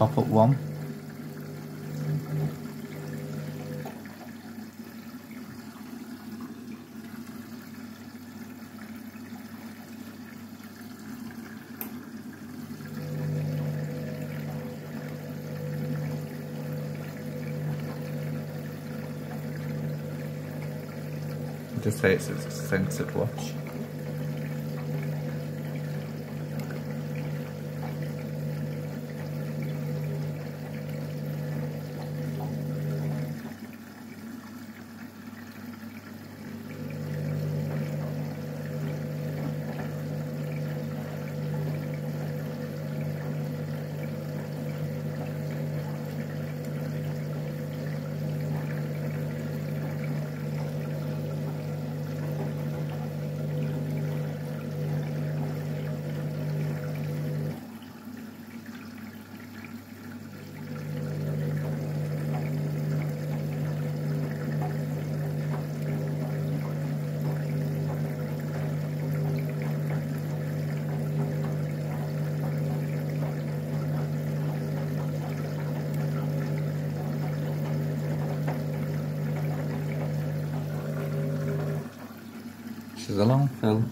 top up one. Just say it's a censored watch. She's long Phil.